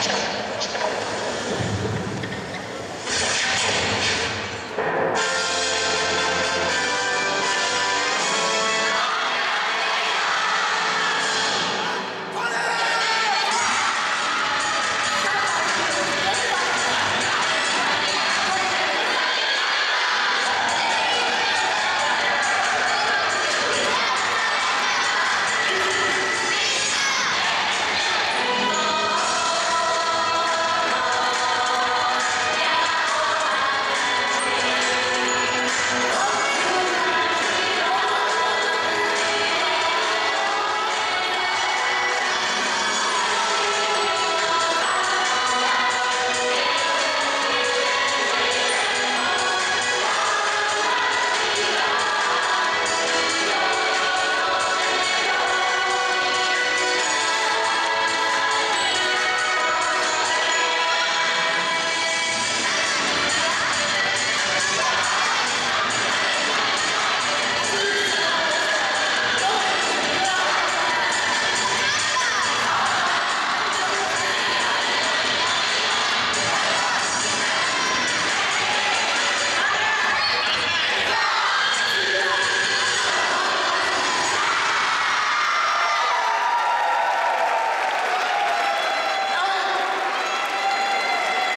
ちょっと待って。